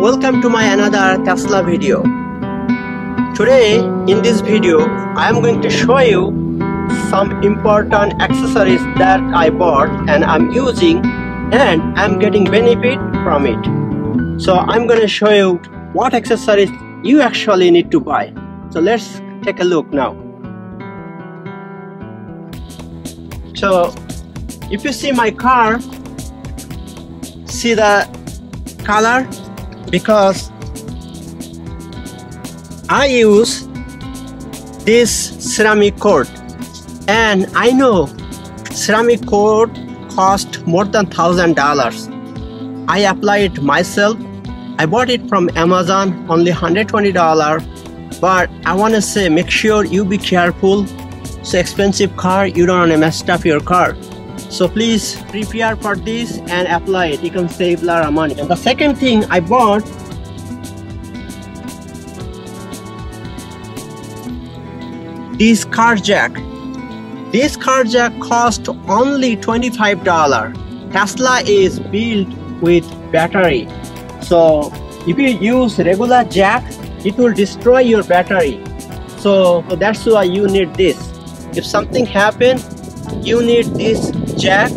welcome to my another Tesla video. Today in this video I am going to show you some important accessories that I bought and I'm using and I'm getting benefit from it. So I'm going to show you what accessories you actually need to buy. So let's take a look now. So if you see my car see the color because I use this ceramic coat and I know ceramic coat cost more than thousand dollars. I apply it myself. I bought it from Amazon only $120 but I want to say make sure you be careful. It's expensive car. You don't want to mess up your car so please prepare for this and apply it. You can save a lot of money. And the second thing I bought this car jack this car jack cost only $25 Tesla is built with battery. So if you use regular jack it will destroy your battery. So, that's why you need this. If something happens you need this jack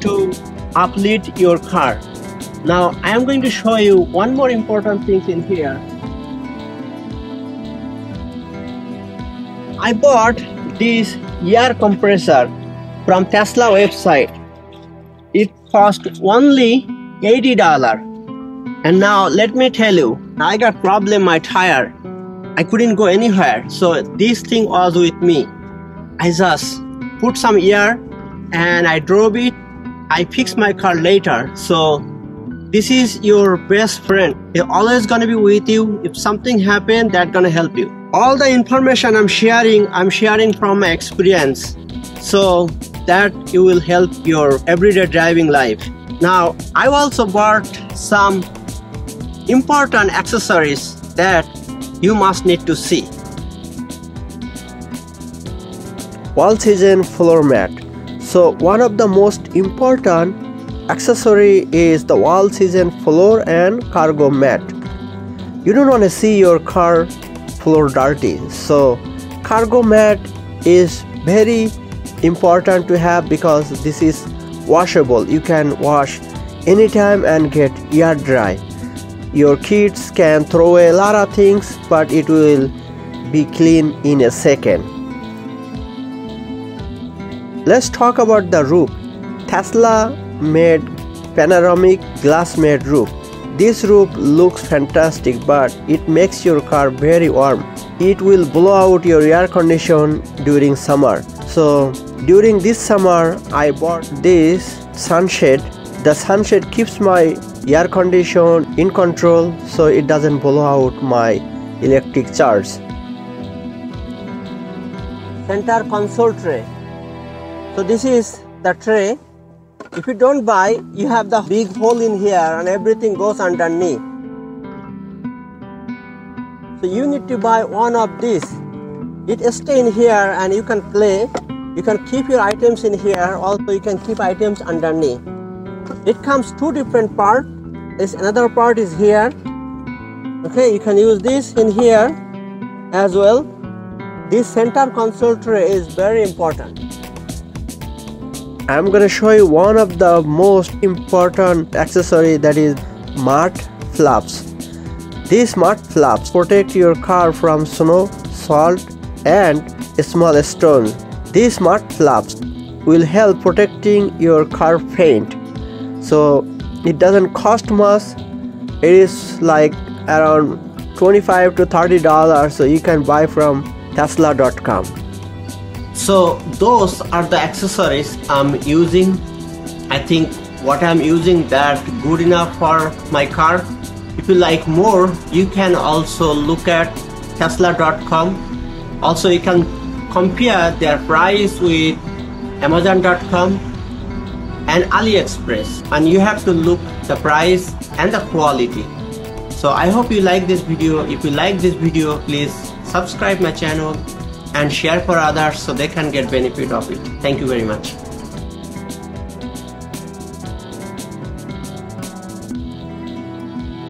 to uplift your car. Now I am going to show you one more important thing in here. I bought this air compressor from Tesla website. It cost only $80 and now let me tell you I got problem my tire. I couldn't go anywhere. So this thing was with me. I just put some air and I drove it. I fixed my car later. So this is your best friend. They're always gonna be with you. If something happen, that's gonna help you. All the information I'm sharing, I'm sharing from my experience. So that you will help your everyday driving life. Now, I also bought some important accessories that you must need to see. All season floor mat so one of the most important accessory is the wall season floor and cargo mat. You don't want to see your car floor dirty. So cargo mat is very important to have because this is washable. You can wash anytime and get air dry. Your kids can throw a lot of things but it will be clean in a second. Let's talk about the roof. Tesla made panoramic glass made roof. This roof looks fantastic but it makes your car very warm. It will blow out your air condition during summer. So during this summer I bought this sunshade. The sunshade keeps my air condition in control so it doesn't blow out my electric charge. Center console tray so this is the tray. If you don't buy you have the big hole in here and everything goes underneath. So you need to buy one of these. It stay in here and you can play. You can keep your items in here. Also you can keep items underneath. It comes two different part this another part is here. Okay you can use this in here as well. This center console tray is very important I'm gonna show you one of the most important accessory that is mud flaps. These mud flaps protect your car from snow, salt and small stones. These mud flaps will help protecting your car paint. So it doesn't cost much. It is like around 25 to 30 dollars so you can buy from tesla.com so those are the accessories I'm using. I think what I'm using that good enough for my car. If you like more you can also look at tesla.com also you can compare their price with amazon.com and aliexpress. And you have to look the price and the quality. So i hope you like this video. If you like this video please subscribe my channel and share for others so they can get benefit of it. Thank you very much.